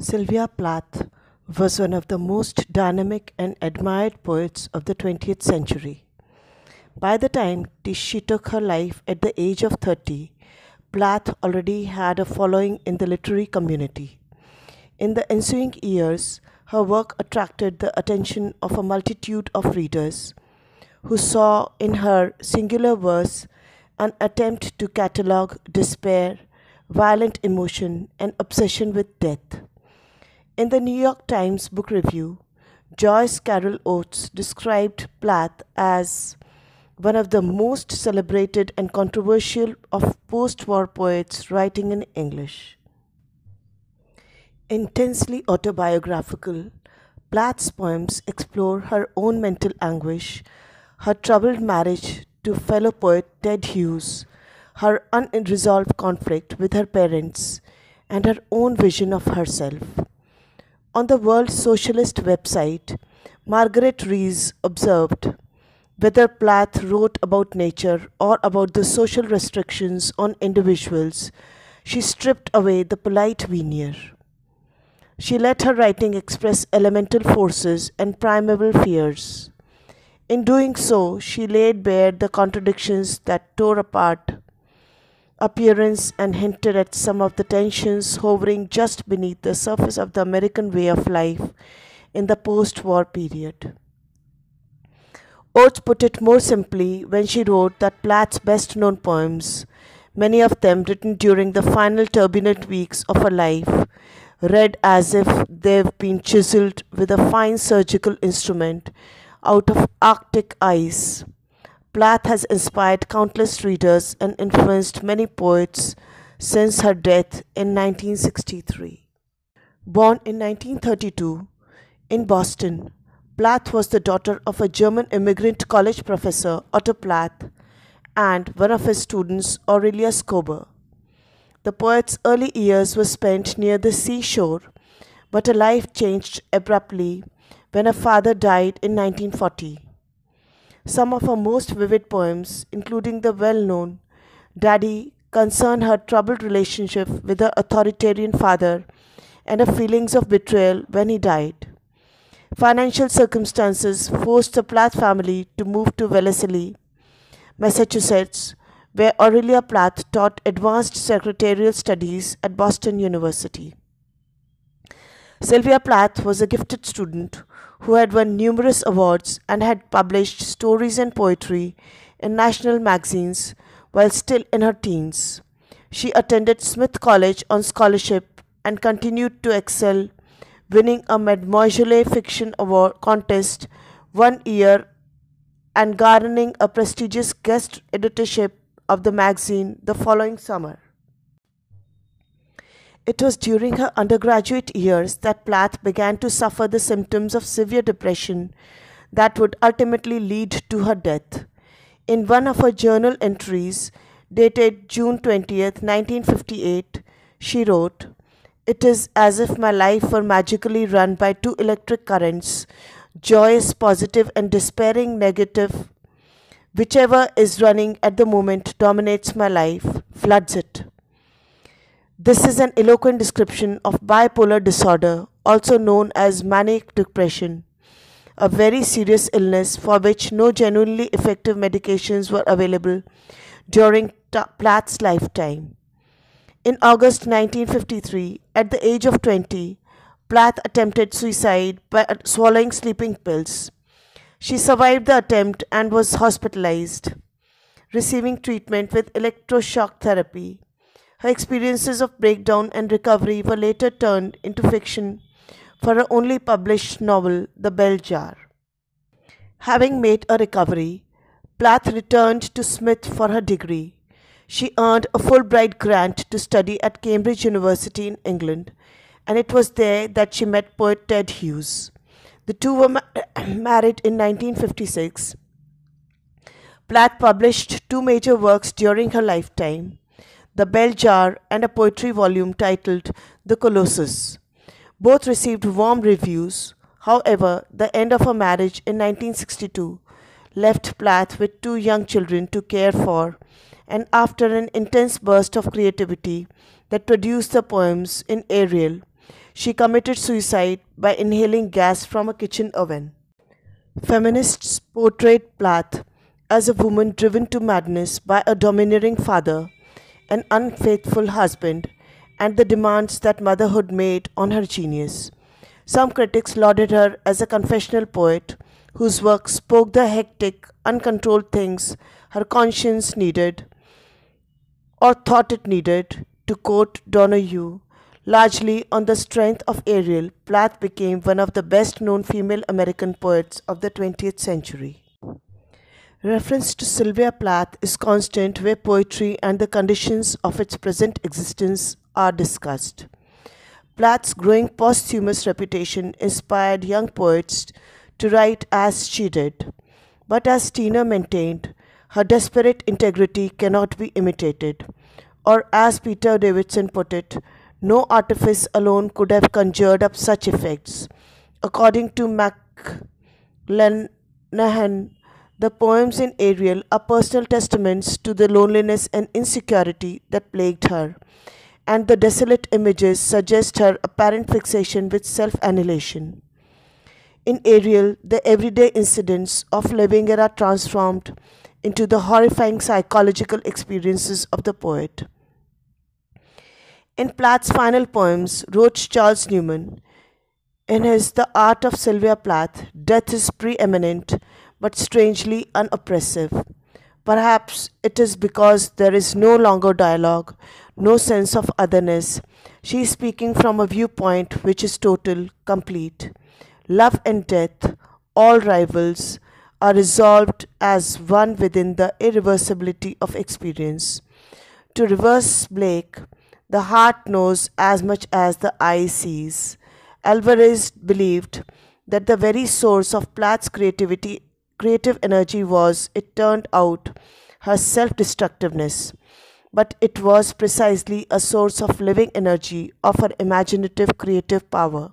Sylvia Plath was one of the most dynamic and admired poets of the 20th century. By the time she took her life at the age of 30, Plath already had a following in the literary community. In the ensuing years, her work attracted the attention of a multitude of readers who saw in her singular verse an attempt to catalogue despair, violent emotion, and obsession with death. In the New York Times Book Review, Joyce Carol Oates described Plath as one of the most celebrated and controversial of post war poets writing in English. Intensely autobiographical, Plath's poems explore her own mental anguish, her troubled marriage to fellow poet Ted Hughes, her unresolved conflict with her parents, and her own vision of herself. On the World Socialist website, Margaret Rees observed whether Plath wrote about nature or about the social restrictions on individuals, she stripped away the polite veneer. She let her writing express elemental forces and primeval fears. In doing so, she laid bare the contradictions that tore apart appearance and hinted at some of the tensions hovering just beneath the surface of the American way of life in the post war period. Oates put it more simply when she wrote that Plath's best known poems, many of them written during the final turbulent weeks of her life, read as if they've been chiseled with a fine surgical instrument out of Arctic ice. Plath has inspired countless readers and influenced many poets since her death in 1963. Born in 1932 in Boston, Plath was the daughter of a German immigrant college professor, Otto Plath, and one of his students, Aurelia Schober. The poet's early years were spent near the seashore, but her life changed abruptly when her father died in 1940. Some of her most vivid poems, including the well known Daddy, concern her troubled relationship with her authoritarian father and her feelings of betrayal when he died. Financial circumstances forced the Plath family to move to Wellesley, Massachusetts, where Aurelia Plath taught advanced secretarial studies at Boston University. Sylvia Plath was a gifted student who had won numerous awards and had published stories and poetry in national magazines while still in her teens. She attended Smith College on scholarship and continued to excel, winning a Mademoiselle Fiction Award contest one year and garnering a prestigious guest editorship of the magazine the following summer. It was during her undergraduate years that Plath began to suffer the symptoms of severe depression that would ultimately lead to her death. In one of her journal entries, dated June 20, 1958, she wrote, It is as if my life were magically run by two electric currents, joyous positive and despairing negative. Whichever is running at the moment dominates my life, floods it. This is an eloquent description of bipolar disorder, also known as manic depression, a very serious illness for which no genuinely effective medications were available during Plath's lifetime. In August 1953, at the age of 20, Plath attempted suicide by uh, swallowing sleeping pills. She survived the attempt and was hospitalized, receiving treatment with electroshock therapy. Her experiences of breakdown and recovery were later turned into fiction for her only published novel, The Bell Jar. Having made a recovery, Plath returned to Smith for her degree. She earned a Fulbright grant to study at Cambridge University in England, and it was there that she met poet Ted Hughes. The two were ma- married in 1956. Plath published two major works during her lifetime the Bell Jar, and a poetry volume titled The Colossus. Both received warm reviews. However, the end of her marriage in 1962 left Plath with two young children to care for, and after an intense burst of creativity that produced the poems in Ariel, she committed suicide by inhaling gas from a kitchen oven. Feminists portrayed Plath as a woman driven to madness by a domineering father, an unfaithful husband, and the demands that motherhood made on her genius. Some critics lauded her as a confessional poet whose work spoke the hectic, uncontrolled things her conscience needed or thought it needed. To quote Donoghue, largely on the strength of Ariel, Plath became one of the best known female American poets of the 20th century. Reference to Sylvia Plath is constant where poetry and the conditions of its present existence are discussed. Plath's growing posthumous reputation inspired young poets to write as she did. But as Tina maintained, her desperate integrity cannot be imitated. Or, as Peter Davison put it, no artifice alone could have conjured up such effects. According to McLenaghan, the poems in Ariel are personal testaments to the loneliness and insecurity that plagued her, and the desolate images suggest her apparent fixation with self annihilation. In Ariel, the everyday incidents of living are transformed into the horrifying psychological experiences of the poet. In Plath's final poems, wrote Charles Newman, in his The Art of Sylvia Plath, death is preeminent but strangely unoppressive. Perhaps it is because there is no longer dialogue, no sense of otherness. She is speaking from a viewpoint which is total, complete. Love and death, all rivals, are resolved as one within the irreversibility of experience. To reverse Blake, the heart knows as much as the eye sees. Alvarez believed that the very source of Plath's creativity creative energy was, it turned out, her self destructiveness. But it was precisely a source of living energy, of her imaginative creative power.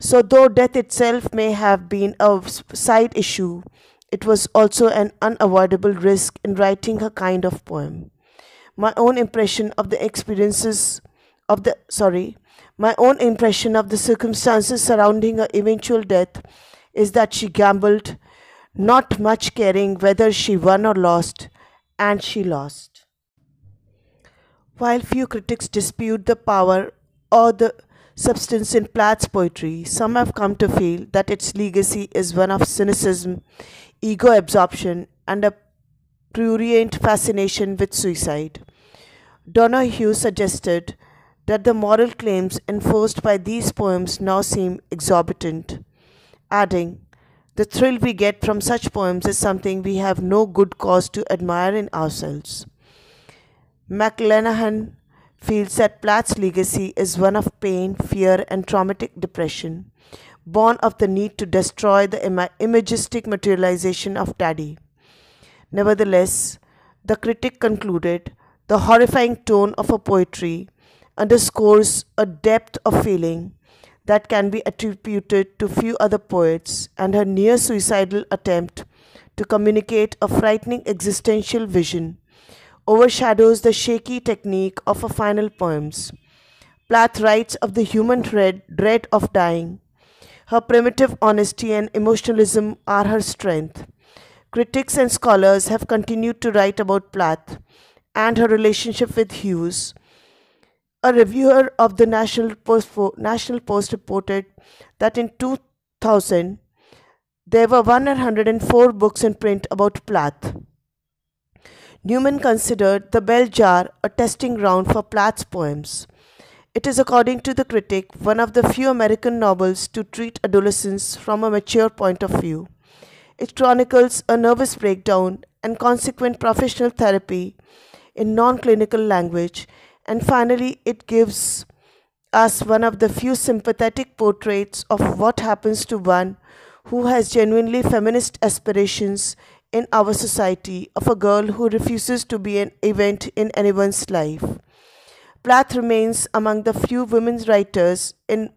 So, though death itself may have been a side issue, it was also an unavoidable risk in writing her kind of poem. My own impression of the experiences of the sorry, my own impression of the circumstances surrounding her eventual death is that she gambled, not much caring whether she won or lost, and she lost. While few critics dispute the power or the substance in Plath's poetry, some have come to feel that its legacy is one of cynicism, ego absorption, and a prurient fascination with suicide. Donoghue suggested that the moral claims enforced by these poems now seem exorbitant, adding, the thrill we get from such poems is something we have no good cause to admire in ourselves. McLenaghan feels that Plath's legacy is one of pain, fear, and traumatic depression, born of the need to destroy the Im- imagistic materialization of Daddy. Nevertheless, the critic concluded the horrifying tone of her poetry underscores a depth of feeling that can be attributed to few other poets, and her near suicidal attempt to communicate a frightening existential vision overshadows the shaky technique of her final poems. Plath writes of the human dread, dread of dying. Her primitive honesty and emotionalism are her strength. Critics and scholars have continued to write about Plath and her relationship with Hughes, a reviewer of the National Post, National Post reported that in 2000 there were 104 books in print about Plath. Newman considered The Bell Jar a testing ground for Plath's poems. It is, according to the critic, one of the few American novels to treat adolescence from a mature point of view. It chronicles a nervous breakdown and consequent professional therapy in non clinical language and finally, it gives us one of the few sympathetic portraits of what happens to one who has genuinely feminist aspirations in our society, of a girl who refuses to be an event in anyone's life. Plath remains among the few women writers in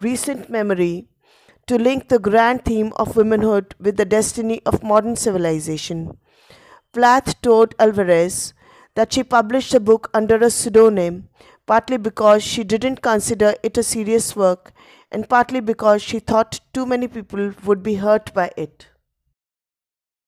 recent memory to link the grand theme of womanhood with the destiny of modern civilization. Plath told Alvarez that she published the book under a pseudonym, partly because she didn't consider it a serious work, and partly because she thought too many people would be hurt by it.